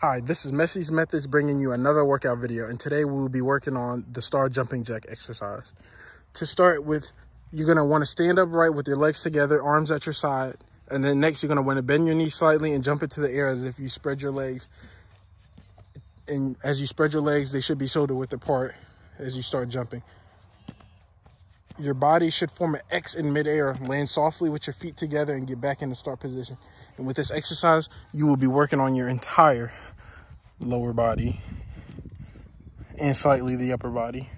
Hi, this is Messi's Methods bringing you another workout video and today we will be working on the star jumping jack exercise. To start with, you're going to want to stand upright with your legs together, arms at your side, and then next you're going to want to bend your knees slightly and jump into the air as if you spread your legs. And as you spread your legs, they should be shoulder width apart as you start jumping. Your body should form an X in midair, land softly with your feet together and get back in the start position. And with this exercise, you will be working on your entire lower body and slightly the upper body.